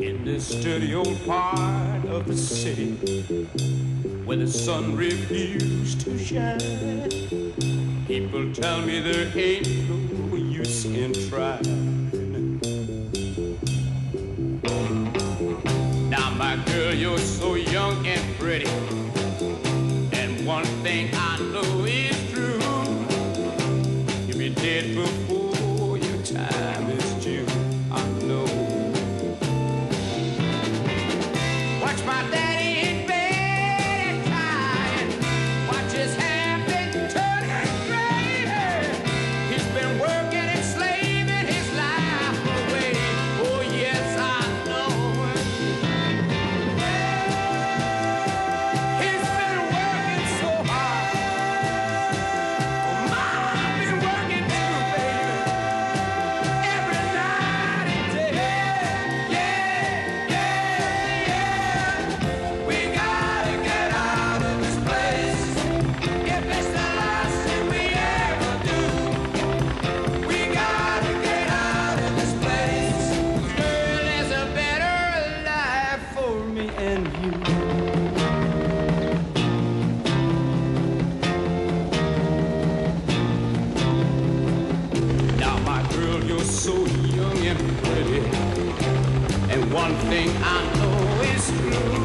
In this dirty old part of the city where the sun refused to shine, people tell me there ain't no use in trying. Now, my girl, you're so young and pretty, and one thing I dead before so young and pretty. And one thing I know is true,